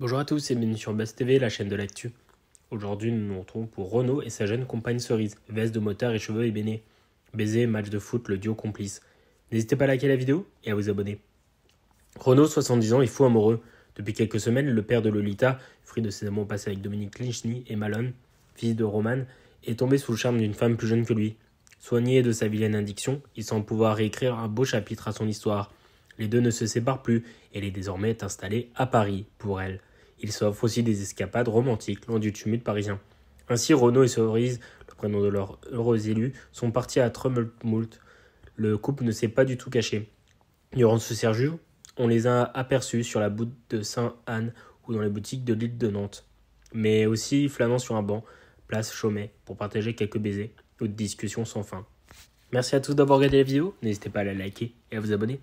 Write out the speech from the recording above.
Bonjour à tous, c'est bienvenue sur Buzz TV, la chaîne de l'actu. Aujourd'hui, nous nous retrouvons pour Renault et sa jeune compagne Cerise, veste de moteur et cheveux ébénés. Baiser, match de foot, le duo complice. N'hésitez pas à liker la vidéo et à vous abonner. Renault, 70 ans, est fou amoureux. Depuis quelques semaines, le père de Lolita, fruit de ses amours passés avec Dominique Clinchny et Malone, fils de Roman, est tombé sous le charme d'une femme plus jeune que lui. Soigné de sa vilaine addiction, il semble pouvoir réécrire un beau chapitre à son histoire. Les deux ne se séparent plus et elle est désormais installée à Paris pour elle. Ils s'offrent aussi des escapades romantiques loin du tumulte parisien. Ainsi, Renaud et Cerise, le prénom de leur heureux élu, sont partis à Trummelmoult. Le couple ne s'est pas du tout caché. Durant ce serjus, on les a aperçus sur la butte de Saint-Anne ou dans les boutiques de l'île de Nantes, mais aussi flânant sur un banc, place Chaumet, pour partager quelques baisers ou de discussions sans fin. Merci à tous d'avoir regardé la vidéo, n'hésitez pas à la liker et à vous abonner.